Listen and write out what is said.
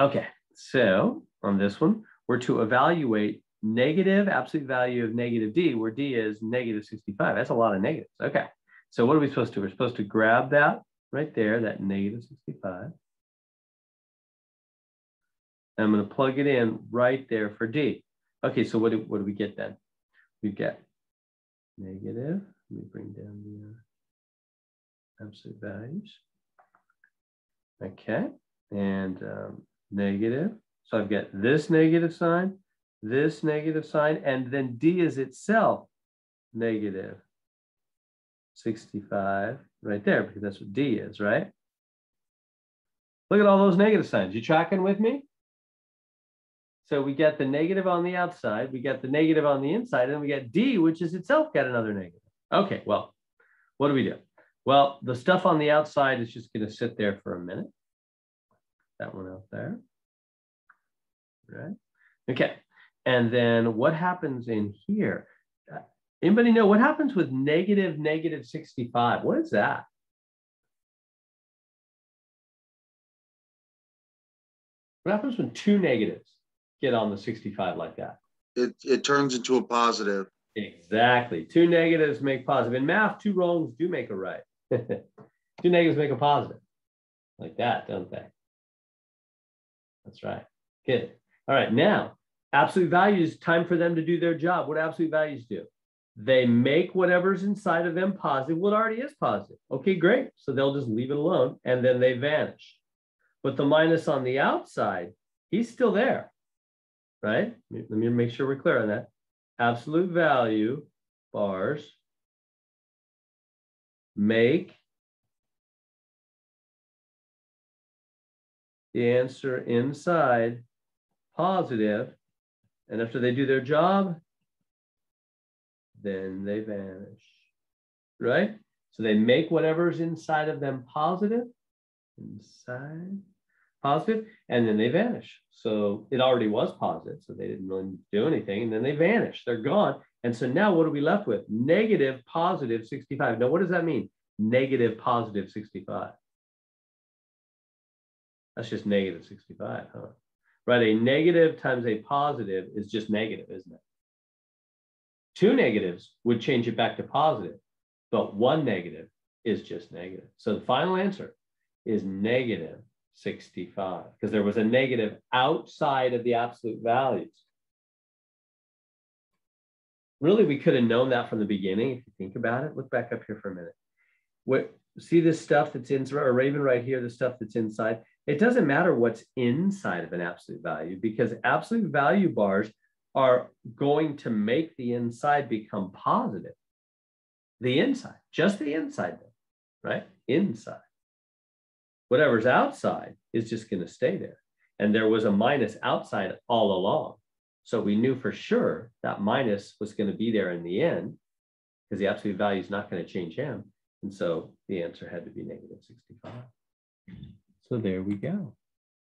Okay, so on this one, we're to evaluate negative absolute value of negative d, where d is negative 65. That's a lot of negatives. Okay, so what are we supposed to do? We're supposed to grab that right there, that negative 65. And I'm going to plug it in right there for d. Okay, so what do, what do we get then? We get negative. Let me bring down the uh, absolute values. Okay, and um, negative. So I've got this negative sign, this negative sign, and then D is itself negative 65 right there, because that's what D is, right? Look at all those negative signs. You tracking with me? So we get the negative on the outside, we get the negative on the inside, and we get D, which is itself got another negative. Okay, well, what do we do? Well, the stuff on the outside is just going to sit there for a minute. That one out there. Right? Okay. And then what happens in here? Uh, anybody know what happens with negative negative 65? What is that? What happens when two negatives get on the 65 like that? It, it turns into a positive. Exactly. Two negatives make positive. In math, two wrongs do make a right. two negatives make a positive. Like that, don't they? That's right. Good. All right. Now, absolute values, time for them to do their job. What absolute values do? They make whatever's inside of them positive. What already is positive. Okay, great. So they'll just leave it alone and then they vanish. But the minus on the outside, he's still there, right? Let me make sure we're clear on that absolute value bars make the answer inside positive, and after they do their job, then they vanish, right? So they make whatever's inside of them positive, inside, positive, and then they vanish. So it already was positive, so they didn't really do anything, and then they vanish. They're gone. And so now what are we left with? Negative, positive 65. Now, what does that mean? Negative, positive 65. That's just negative 65, huh? Right, a negative times a positive is just negative, isn't it? Two negatives would change it back to positive, but one negative is just negative. So the final answer is negative 65 because there was a negative outside of the absolute values. Really, we could have known that from the beginning if you think about it. Look back up here for a minute. What, see this stuff that's in, or even right here, the stuff that's inside? It doesn't matter what's inside of an absolute value because absolute value bars are going to make the inside become positive. The inside, just the inside, right? Inside whatever's outside is just going to stay there. And there was a minus outside all along. So we knew for sure that minus was going to be there in the end because the absolute value is not going to change him. And so the answer had to be negative 65. So there we go.